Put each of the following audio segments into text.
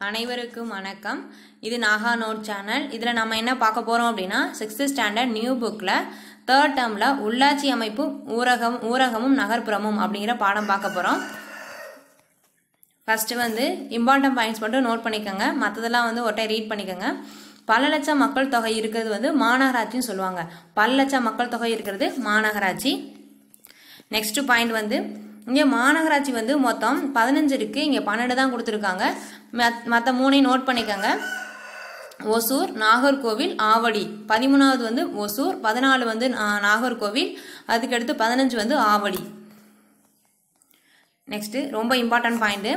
அனைவருக்கும் வணக்கம். இது நாகா நோட் சேனல். இதில் நம்ம என்ன பார்க்க போகிறோம் அப்படின்னா சிக்ஸ்த்து ஸ்டாண்டர்ட் நியூ புக்கில் தேர்ட் டேர்மில் உள்ளாட்சி அமைப்பும் ஊரகம் ஊரகமும் நகர்ப்புறமும் அப்படிங்கிற பாடம் பார்க்க போகிறோம் ஃபஸ்ட்டு வந்து இம்பார்ட்டன்ட் பாயிண்ட்ஸ் மட்டும் நோட் பண்ணிக்கோங்க. மற்றதெல்லாம் வந்து ஒட்டை ரீட் பண்ணிக்கோங்க. பல லட்சம் மக்கள் தொகை இருக்கிறது வந்து மாநகராட்சின்னு சொல்லுவாங்க. பல லட்சம் மக்கள் தொகை இருக்கிறது மாநகராட்சி. நெக்ஸ்ட் பாயிண்ட் வந்து இங்கே மாநகராட்சி வந்து மொத்தம் பதினஞ்சு இருக்குது இங்கே பன்னெண்டு தான் கொடுத்துருக்காங்க. மற்ற மூணையும் நோட் பண்ணிக்கோங்க. ஒசூர் நாகர்கோவில் ஆவடி. பதிமூணாவது வந்து ஒசூர் பதினாலு வந்து நாகர்கோவில் அதுக்கடுத்து பதினஞ்சு வந்து ஆவடி. நெக்ஸ்ட்டு ரொம்ப இம்பார்ட்டன்ட் பாயிண்ட்டு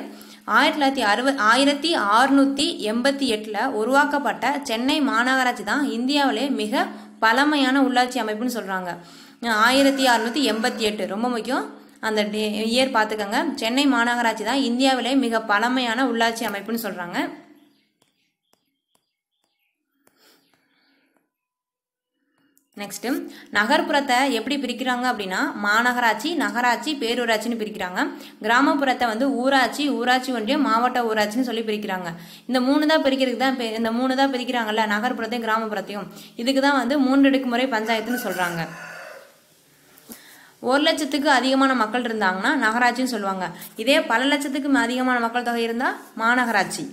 ஆயிரத்தி தொள்ளாயிரத்தி அறுபது ஆயிரத்தி அறுநூற்றி எண்பத்தி எட்டில் உருவாக்கப்பட்ட சென்னை மாநகராட்சி தான் இந்தியாவிலே மிக பழமையான உள்ளாட்சி அமைப்புன்னு சொல்கிறாங்க ஆயிரத்தி அறுநூற்றி எண்பத்தி எட்டு ரொம்ப முக்கியம். அந்த டே இயர் பார்த்துக்கோங்க. சென்னை மாநகராட்சி தான் இந்தியாவிலே மிக பழமையான உள்ளாட்சி அமைப்புன்னு சொல்கிறாங்க நெக்ஸ்ட்டு நகர்ப்புறத்தை எப்படி பிரிக்கிறாங்க அப்படின்னா மாநகராட்சி நகராட்சி பேரூராட்சின்னு பிரிக்கிறாங்க. கிராமப்புறத்தை வந்து ஊராட்சி ஊராட்சி ஒன்றியம் மாவட்ட ஊராட்சின்னு சொல்லி பிரிக்கிறாங்க. இந்த மூணு தான் பிரிக்கிறதுக்கு தான் இந்த மூணு தான் பிரிக்கிறாங்கல்ல நகர்ப்புறத்தையும் கிராமப்புறத்தையும். இதுக்கு தான் வந்து மூன்று முறை பஞ்சாயத்துன்னு சொல்கிறாங்க ஒரு லட்சத்துக்கு அதிகமான மக்கள் இருந்தாங்கன்னா நகராட்சின்னு சொல்லுவாங்க. இதே பல லட்சத்துக்கு அதிகமான மக்கள் தொகை இருந்தால் மாநகராட்சி.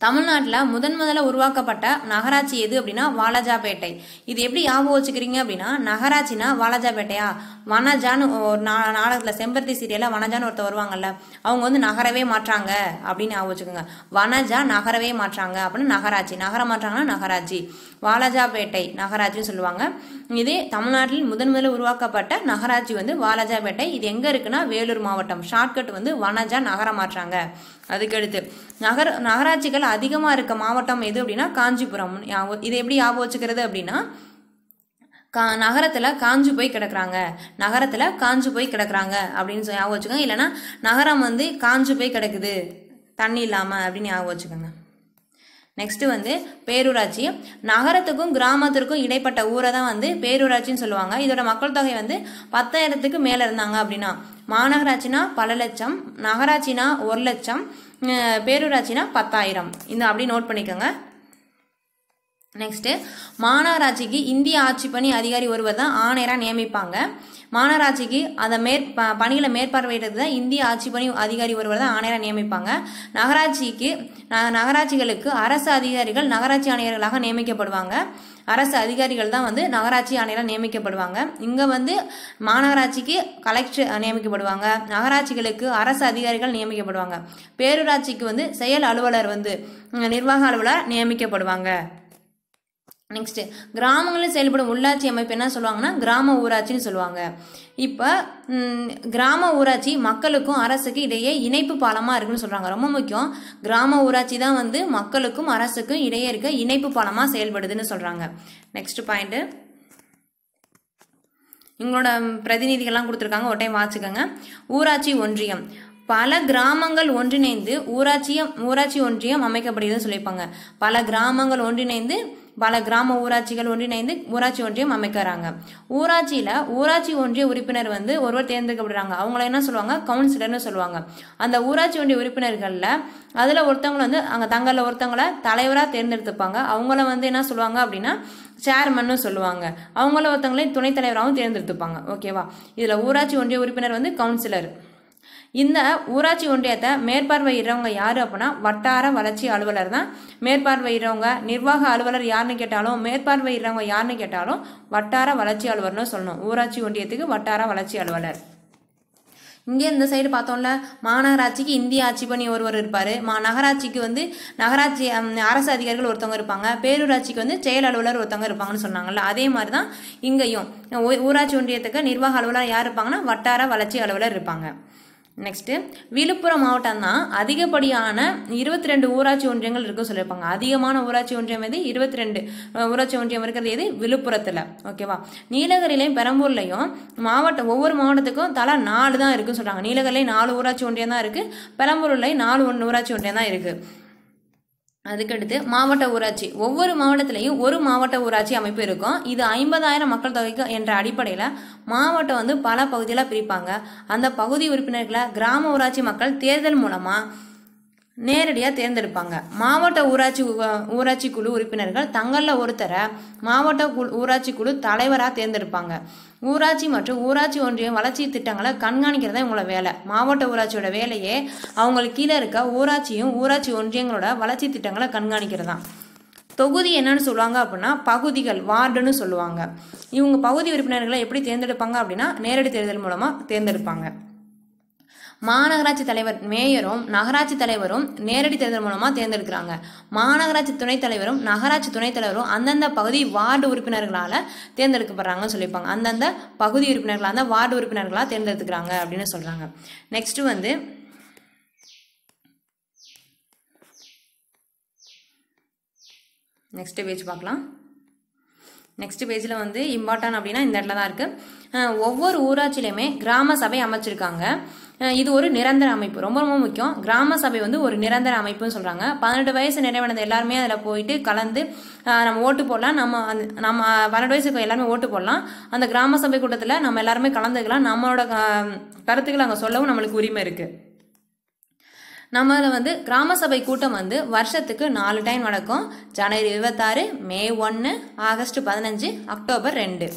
தமிழ்நாட்டில் முதன் முதல்ல உருவாக்கப்பட்ட நகராட்சி எது அப்படின்னா வாலாஜாபேட்டை. இது எப்படி ஞாபகம் வச்சுக்கிறீங்க அப்படின்னா நகராட்சினா வாலாஜாபேட்டையா? வனஜான்னு ஒரு நா நாடகத்தில் செம்பருத்தி சீரியலில் வனஜான்னு ஒருத்தர் வருவாங்கல்ல அவங்க வந்து நகரவே மாற்றாங்க அப்படின்னு ஞாபகம் வச்சுக்கோங்க. வனஜா நகரவே மாற்றாங்க அப்படின்னு நகராட்சி. நகரம் மாற்றாங்கன்னா நகராட்சி. வாலாஜாபேட்டை நகராட்சின்னு சொல்லுவாங்க. இதே தமிழ்நாட்டில் முதன் முதல்ல உருவாக்கப்பட்ட நகராட்சி வந்து வாலாஜாபேட்டை. இது எங்கே இருக்குன்னா வேலூர் மாவட்டம். ஷார்ட்கட் வந்து வனஜா நகரம் மாற்றாங்க. அதுக்கடுத்து நகர நகராட்சிகள் அதிகமாக இருக்க மாவட்டம் எது அப்படின்னா காஞ்சிபுரம். ஞாபகம்- இது எப்படி ஞாபகம் வச்சுக்கிறது அப்படின்னா கா நகரத்தில் காஞ்சு போய் கிடக்குறாங்க. நகரத்தில் காஞ்சு போய் கிடக்குறாங்க அப்படின்னு சொல்லி ஞாபகம் வச்சுக்கோங்க. இல்லைன்னா நகரம் வந்து காஞ்சு போய் கிடக்குது. தண்ணி இல்லாமல் அப்படின்னு ஞாபகம் வச்சுக்கோங்க. நெக்ஸ்ட் வந்து பேரூராட்சி. நகரத்துக்கும் கிராமத்திற்கும் இடைப்பட்ட ஊரை தான் வந்து பேரூராட்சின்னு சொல்லுவாங்க. இதோட மக்கள் தொகை வந்து பத்தாயிரத்துக்கு மேலே இருந்தாங்க அப்படின்னா மாநகராட்சினா பல லட்சம் நகராட்சினா ஒரு லட்சம் பேரூராட்சினா பத்தாயிரம். இந்த அப்படி நோட் பண்ணிக்கோங்க. நெக்ஸ்ட்டு மாநகராட்சிக்கு இந்திய ஆட்சி பணி அதிகாரி ஒருவர் தான் ஆணையராக நியமிப்பாங்க. மாநகராட்சிக்கு அதை மேற் ப பணிகளை மேற்பார்வையிடுறது தான் இந்திய ஆட்சி பணி அதிகாரி ஒருவர் தான் ஆணையராக நியமிப்பாங்க. நகராட்சிக்கு ந- நகராட்சிகளுக்கு அரசு அதிகாரிகள் நகராட்சி ஆணையர்களாக நியமிக்கப்படுவாங்க. அரசு அதிகாரிகள் தான் வந்து நகராட்சி ஆணையராக நியமிக்கப்படுவாங்க. இங்கே வந்து மாநகராட்சிக்கு கலெக்டர் நியமிக்கப்படுவாங்க. நகராட்சிகளுக்கு அரசு அதிகாரிகள் நியமிக்கப்படுவாங்க. பேரூராட்சிக்கு வந்து செயல் அலுவலர் வந்து நிர்வாக அலுவலர் நியமிக்கப்படுவாங்க. நெக்ஸ்ட்டு கிராமங்களில் செயல்படும் உள்ளாட்சி அமைப்பு என்ன சொல்லுவாங்கன்னா கிராம ஊராட்சின்னு சொல்லுவாங்க. இப்போ கிராம ஊராட்சி மக்களுக்கும் அரசுக்கும் இடையே இணைப்பு பாலமாக இருக்குன்னு சொல்கிறாங்க ரொம்ப முக்கியம். கிராம ஊராட்சி தான் வந்து மக்களுக்கும் அரசுக்கும் இடையே இருக்க இணைப்பு பாலமாக செயல்படுதுன்னு சொல்கிறாங்க நெக்ஸ்ட் பாயிண்ட்டு இவங்களோட பிரதிநிதிகள்லாம் கொடுத்துருக்காங்க. ஒரு டைம் வாச்சுக்கோங்க ஊராட்சி ஒன்றியம். பல கிராமங்கள் ஒன்றிணைந்து ஊராட்சியம் ஊராட்சி ஒன்றியம் அமைக்கப்படுதுன்னு சொல்லியிருப்பாங்க. பல கிராமங்கள் ஒன்றிணைந்து பல கிராம ஊராட்சிகள் ஒன்றிணைந்து ஊராட்சி ஒன்றியம் அமைக்கிறாங்க. ஊராட்சியில் ஊராட்சி ஒன்றிய உறுப்பினர் வந்து ஒருவர் தேர்ந்தெடுக்கப்படுறாங்க. அவங்கள என்ன சொல்லுவாங்க? கவுன்சிலர்னு சொல்லுவாங்க. அந்த ஊராட்சி ஒன்றிய உறுப்பினர்களில் அதில் ஒருத்தவங்களை வந்து அங்கே தங்களில் ஒருத்தவங்களை தலைவராக தேர்ந்தெடுத்துப்பாங்க. அவங்கள வந்து என்ன சொல்லுவாங்க அப்படின்னா சேர்மன்னு சொல்லுவாங்க. அவங்கள ஒருத்தவங்களே துணைத் தலைவராகவும் தேர்ந்தெடுத்துப்பாங்க. ஓகேவா? இதில் ஊராட்சி ஒன்றிய உறுப்பினர் வந்து கவுன்சிலர் இந்த ஊராட்சி ஒன்றியத்தை மேற்பார்வையிடுறவங்க யார் அப்படின்னா வட்டார வளர்ச்சி அலுவலர் தான். மேற்பார்வையிடுறவங்க நிர்வாக அலுவலர் யாருன்னு கேட்டாலும் மேற்பார்வையிடுறவங்க யாருன்னு கேட்டாலும் வட்டார வளர்ச்சி அலுவலர்னு சொல்லணும். ஊராட்சி ஒன்றியத்துக்கு வட்டார வளர்ச்சி அலுவலர். இங்கே இந்த சைடு பார்த்தோம்ல மாநகராட்சிக்கு இந்திய ஆட்சி பண்ணி ஒருவர் இருப்பார். மா நகராட்சிக்கு வந்து நகராட்சி அரசு அதிகாரிகள் ஒருத்தவங்க இருப்பாங்க. பேரூராட்சிக்கு வந்து செயல் அலுவலர் ஒருத்தவங்க இருப்பாங்கன்னு சொன்னாங்கல்ல அதே மாதிரி தான் இங்கேயும் ஊராட்சி ஒன்றியத்துக்கு நிர்வாக அலுவலர் யார் இருப்பாங்கன்னா வட்டார வளர்ச்சி அலுவலர் இருப்பாங்க. நெக்ஸ்ட்டு விழுப்புரம் மாவட்டம் தான் அதிகப்படியான இருபத்தி ரெண்டு ஊராட்சி ஒன்றியங்கள் இருக்கு சொல்லியிருப்பாங்க. அதிகமான ஊராட்சி ஒன்றியம் எது? இருபத்தி ரெண்டு ஊராட்சி ஒன்றியம் இருக்கிறது எது? விழுப்புரத்தில். ஓகேவா நீலகிரிலையும் பெரம்பூர்லையும் மாவட்டம் ஒவ்வொரு மாவட்டத்துக்கும் தலா நாலு தான் இருக்குன்னு சொல்கிறாங்க நீலகிரிலையும் நாலு ஊராட்சி ஒன்றியம் தான் இருக்குது பெரம்பூர்லையும் நாலு ஒன்று ஊராட்சி ஒன்றியம் தான் இருக்குது அதுக்கடுத்து மாவட்ட ஊராட்சி. ஒவ்வொரு மாவட்டத்திலையும் ஒரு மாவட்ட ஊராட்சி அமைப்பு இருக்கும். இது ஐம்பதாயிரம் மக்கள் தொகைக்கு என்ற அடிப்படையில் மாவட்டம் வந்து பல பகுதியில் பிரிப்பாங்க. அந்த பகுதி உறுப்பினர்களை கிராம ஊராட்சி மக்கள் தேர்தல் மூலமாக நேரடியாக தேர்ந்தெடுப்பாங்க. மாவட்ட ஊராட்சி ஊராட்சி குழு உறுப்பினர்கள் தங்களில் ஒருத்தரை மாவட்ட குழு ஊராட்சி குழு தலைவராக தேர்ந்தெடுப்பாங்க. ஊராட்சி மற்றும் ஊராட்சி ஒன்றியம் வளர்ச்சி திட்டங்களை கண்காணிக்கிறதா இவங்களோட வேலை. மாவட்ட ஊராட்சியோட வேலையே அவங்களுக்கு கீழே இருக்க ஊராட்சியும் ஊராட்சி ஒன்றியங்களோட வளர்ச்சி திட்டங்களை கண்காணிக்கிறதான் தொகுதி என்னன்னு சொல்லுவாங்க அப்படின்னா பகுதிகள் வார்டுன்னு சொல்லுவாங்க. இவங்க பகுதி உறுப்பினர்களை எப்படி தேர்ந்தெடுப்பாங்க அப்படின்னா நேரடி தேர்தல் மூலமாக தேர்ந்தெடுப்பாங்க. மாநகராட்சி தலைவர் மேயரும் நகராட்சி தலைவரும் நேரடி தேர்தல் மூலமாக தேர்ந்தெடுக்கிறாங்க. மாநகராட்சி துணைத் தலைவரும் நகராட்சி துணைத் தலைவரும் அந்தந்த பகுதி வார்டு உறுப்பினர்களால் தேர்ந்தெடுக்கப்படுறாங்கன்னு சொல்லியிருப்பாங்க. அந்தந்த பகுதி உறுப்பினர்களாக அந்த வார்டு உறுப்பினர்களாக தேர்ந்தெடுத்துக்கிறாங்க அப்படின்னு சொல்கிறாங்க நெக்ஸ்ட்டு வந்து நெக்ஸ்ட் பேஜ் பார்க்கலாம். நெக்ஸ்ட் பேஜில் வந்து இம்பார்ட்டன் அப்படின்னா இந்த இடத்துல தான் இருக்குது ஒவ்வொரு ஊராட்சியிலையுமே கிராம சபை அமைச்சிருக்காங்க. இது ஒரு நிரந்தர அமைப்பு. ரொம்ப ரொம்ப முக்கியம். கிராம சபை வந்து ஒரு நிரந்தர அமைப்புன்னு சொல்கிறாங்க பதினெட்டு வயசு நிறைவடைந்த எல்லாருமே அதில் போயிட்டு கலந்து நம்ம ஓட்டு போடலாம். நம்ம நம்ம பன்னெண்டு வயசுக்கு எல்லாருமே ஓட்டு போடலாம். அந்த கிராம சபை கூட்டத்தில் நம்ம எல்லாருமே கலந்துக்கலாம். நம்மளோட கருத்துக்களை அங்கே சொல்லவும் நம்மளுக்கு உரிமை இருக்குது நம்மள வந்து கிராம சபை கூட்டம் வந்து வருஷத்துக்கு நாலு டைம் நடக்கும். ஜனவரி இருபத்தாறு மே ஒன்று ஆகஸ்ட் பதினஞ்சு அக்டோபர் ரெண்டு.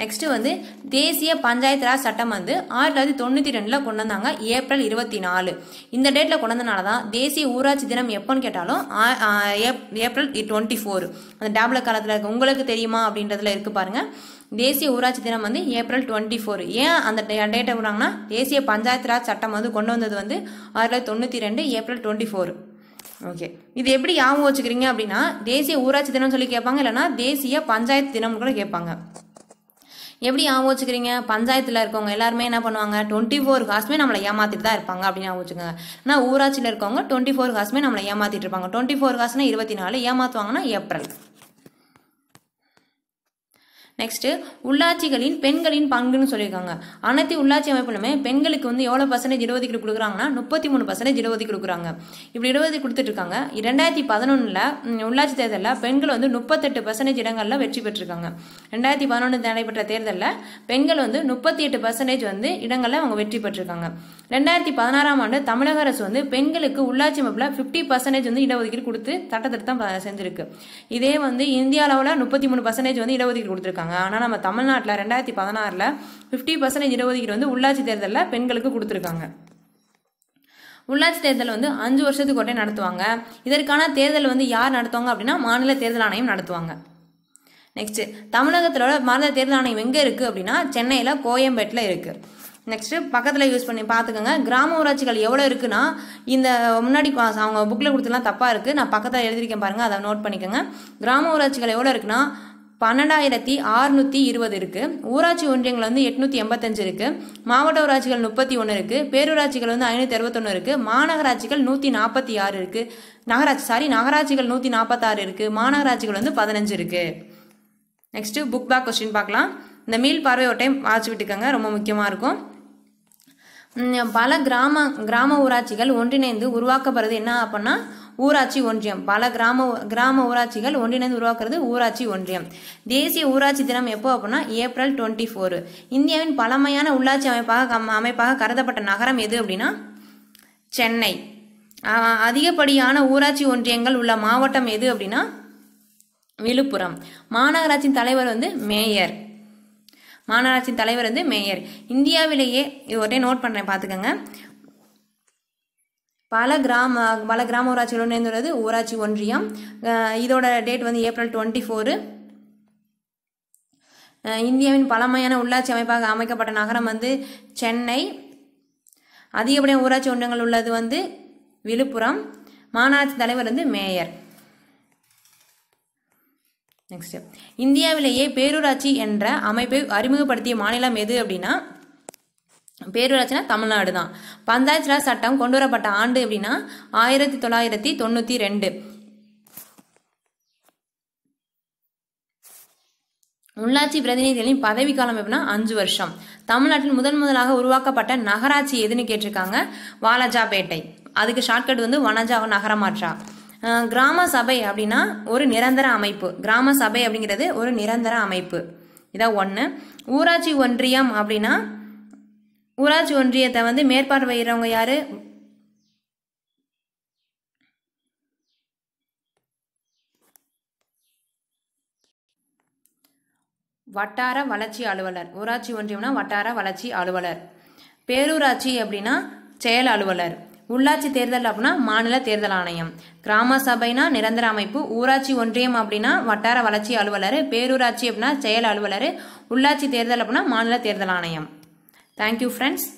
நெக்ஸ்ட் வந்து தேசிய பஞ்சாயத்து ராஜ் சட்டம் வந்து ஆயிரத்தி தொள்ளாயிரத்தி தொண்ணூற்றி ரெண்டில் கொண்டு வந்தாங்க ஏப்ரல் இருபத்தி நாலு. இந்த டேட்டில் கொண்டு வந்தனால தான் தேசிய ஊராட்சி தினம் எப்போன்னு கேட்டாலும் ஏப்- ஏப்ரல் டுவெண்ட்டி ஃபோர். அந்த டேப்லெட் காலத்தில் இருக்குது உங்களுக்கு தெரியுமா அப்படின்றதுல இருக்கு பாருங்க. தேசிய ஊராட்சி தினம் வந்து ஏப்ரல் டுவெண்ட்டி ஃபோர். ஏன் அந்த டேட்டை விடுறாங்கன்னா தேசிய பஞ்சாயத்து ராஜ் சட்டம் வந்து கொண்டு வந்தது வந்து ஆயிரத்தி தொள்ளாயிரத்தி தொண்ணூற்றி ரெண்டு ஏப்ரல் டுவெண்ட்டி ஃபோர். ஓகே இது எப்படி ஞாபகம் வச்சுக்கிறீங்க அப்படின்னா தேசிய ஊராட்சி தினம் சொல்லி கேட்பாங்க இல்லைன்னா தேசிய பஞ்சாயத்து தினம்னு கூட கேட்பாங்க. எப்படி ஞாபகம் வச்சுக்கிறீங்க பஞ்சாயத்தில் இருக்கவங்க எல்லாருமே என்ன பண்ணுவாங்க? டுவெண்ட்டி ஃபோர் காசுமே நம்மளை ஏமாற்றிட்டு தான் இருப்பாங்க அப்படின்னு ஞாபகம் வச்சுக்கோங்க ஆனால் ஊராட்சியில் இருக்கவங்க டுவெண்ட்டி ஃபோர் காசுமே நம்மளை ஏமாற்றிட்டு இருப்பாங்க. டுவெண்ட்டி ஃபோர் காசுனா இருபத்தி நாலு ஏமாத்துவாங்கன்னா ஏப்ரல். நெக்ஸ்ட் உள்ளாட்சிகளில் பெண்களின் பங்குன்னு சொல்லியிருக்காங்க. அனைத்து உள்ளாட்சி அமைப்புலுமே பெண்களுக்கு வந்து எவ்வளோ பர்சன்டேஜ் இடஒதுக்கீடு கொடுக்குறாங்கன்னா முப்பத்தி மூணு பர்சன்டேஜ் இடஒதுக்கீடு கொடுக்குறாங்க. இப்படி இடஒதுக்கீடு கொடுத்துட்டு இருக்காங்க ரெண்டாயிரத்தி பதினொன்றில் உள்ளாட்சி தேர்தலில் பெண்கள் வந்து முப்பத்தெட்டு பர்சன்டேஜ் இடங்களில் வெற்றி பெற்றிருக்காங்க. ரெண்டாயிரத்தி பதினொன்று நடைபெற்ற தேர்தலில் பெண்கள் வந்து முப்பத்தி எட்டு பர்சன்டேஜ் வந்து இடங்களில் அவங்க வெற்றி பெற்றிருக்காங்க. ரெண்டாயிரத்தி பதினாறாம் ஆண்டு தமிழக அரசு வந்து பெண்களுக்கு உள்ளாட்சி அமைப்பில் ஃபிஃப்டி பர்சன்டேஜ் வந்து இடஒதுக்கீடு கொடுத்து சட்டத்திருத்தம் செஞ்சிருக்கு. இதே வந்து இந்திய அளவில் முப்பத்தி மூணு பர்சன்டேஜ் வந்து இடஒதுக்கீடு கொடுத்துருக்காங்க. ஆனால் நம்ம தமிழ்நாட்டில் ரெண்டாயிரத்தி பதினாறில் ஃபிஃப்டி பர்சன்டேஜ் இடஒதுக்கீடு வந்து உள்ளாட்சி தேர்தலில் பெண்களுக்கு கொடுத்துருக்காங்க. உள்ளாட்சி தேர்தல் வந்து அஞ்சு வருஷத்துக்கு ஒட்டே நடத்துவாங்க. இதற்கான தேர்தல் வந்து யார் நடத்துவாங்க அப்படின்னா மாநில தேர்தல் ஆணையம் நடத்துவாங்க. நெக்ஸ்ட் தமிழகத்திலோட மாநில தேர்தல் ஆணையம் எங்கே இருக்குது அப்படின்னா சென்னையில் கோயம்பேட்டில் இருக்குது நெக்ஸ்ட்டு பக்கத்தில் யூஸ் பண்ணி பார்த்துக்கோங்க கிராம ஊராட்சிகள் எவ்வளோ இருக்குன்னா இந்த முன்னாடி அவங்க புக்கில் கொடுத்துலாம் தப்பாக இருக்குது நான் பக்கத்தில் எழுதியிருக்கேன் பாருங்கள் அதை நோட் பண்ணிக்கோங்க. கிராம ஊராட்சிகள் எவ்வளோ இருக்குன்னா பன்னெண்டாயிரத்தி அறுநூத்தி இருபது இருக்கு. ஊராட்சி ஒன்றியங்கள் வந்து எட்நூத்தி எண்பத்தஞ்சு இருக்கு. மாவட்ட ஊராட்சிகள் முப்பத்தி ஒன்று இருக்கு. பேரூராட்சிகள் வந்து ஐநூத்தி அறுபத்தொன்று இருக்கு. மாநகராட்சிகள் நூத்தி நாற்பத்தி ஆறு இருக்கு. நகராட்சி சாரி நகராட்சிகள் நூத்தி நாற்பத்தாறு இருக்கு. மாநகராட்சிகள் வந்து பதினஞ்சு இருக்கு. நெக்ஸ்ட் புக் பேக் கொஸ்டின் பார்க்கலாம். இந்த மீல் பார்வை ஒரு டைம் வாட்ச் விட்டுக்கோங்க ரொம்ப முக்கியமாக இருக்கும். பல கிராம கிராம ஊராட்சிகள் ஒன்றிணைந்து உருவாக்கப்படுறது என்ன அப்படின்னா ஊராட்சி ஒன்றியம். பல கிராம கிராம ஊராட்சிகள் ஒன்றிணைந்து உருவாக்குறது ஊராட்சி ஒன்றியம். தேசிய ஊராட்சி தினம் எப்போ அப்படின்னா ஏப்ரல் டுவெண்ட்டி ஃபோர். இந்தியாவின் பழமையான உள்ளாட்சி அமைப்பாக அமைப்பாக கருதப்பட்ட நகரம் எது அப்படின்னா சென்னை. அதிகப்படியான ஊராட்சி ஒன்றியங்கள் உள்ள மாவட்டம் எது அப்படின்னா விழுப்புரம். மாநகராட்சியின் தலைவர் வந்து மேயர். மாநகராட்சியின் தலைவர் வந்து மேயர். இந்தியாவிலேயே இது ஒரே நோட் பண்ணுறேன் பார்த்துக்கோங்க. பல கிராம பல கிராம ஊராட்சிகள் இணைந்துள்ளது ஊராட்சி ஒன்றியம். இதோட டேட் வந்து ஏப்ரல் டுவெண்ட்டி ஃபோரு இந்தியாவின் பழமையான உள்ளாட்சி அமைப்பாக அமைக்கப்பட்ட நகரம் வந்து சென்னை. அதிகப்படியான ஊராட்சி ஒன்றியங்கள் உள்ளது வந்து விழுப்புரம். மாநகராட்சி தலைவர் வந்து மேயர். நெக்ஸ்ட் இந்தியாவிலேயே பேரூராட்சி என்ற அமைப்பை அறிமுகப்படுத்திய மாநிலம் எது அப்படின்னா பேரூராட்சினா தமிழ்நாடு தான் பஞ்சாயத்து ராஜ் சட்டம் கொண்டு வரப்பட்ட ஆண்டு அப்படின்னா ஆயிரத்தி தொள்ளாயிரத்தி தொண்ணூற்றி ரெண்டு. உள்ளாட்சி பிரதிநிதிகளின் பதவிக்காலம் எப்படின்னா அஞ்சு வருஷம். தமிழ்நாட்டில் முதன் முதலாக உருவாக்கப்பட்ட நகராட்சி எதுன்னு கேட்டிருக்காங்க வாலாஜாபேட்டை. அதுக்கு ஷார்ட்கட் வந்து வனஜா நகரமாற்றா. கிராம சபை அப்படின்னா ஒரு நிரந்தர அமைப்பு. கிராம சபை அப்படிங்கிறது ஒரு நிரந்தர அமைப்பு. இதான் ஒன்று ஊராட்சி ஒன்றியம் அப்படின்னா ஊராட்சி ஒன்றியத்தை வந்து மேற்பார்வையிறவங்க யார்? வட்டார வளர்ச்சி அலுவலர். ஊராட்சி ஒன்றியம்னா வட்டார வளர்ச்சி அலுவலர். பேரூராட்சி அப்படின்னா செயல் அலுவலர். உள்ளாட்சி தேர்தல் அப்படின்னா மாநில தேர்தல் ஆணையம். கிராம சபைனா நிரந்தர அமைப்பு. ஊராட்சி ஒன்றியம் அப்படின்னா வட்டார வளர்ச்சி அலுவலர். பேரூராட்சி அப்படின்னா செயல் அலுவலர். உள்ளாட்சி தேர்தல் அப்படின்னா மாநில தேர்தல் ஆணையம். Thank you friends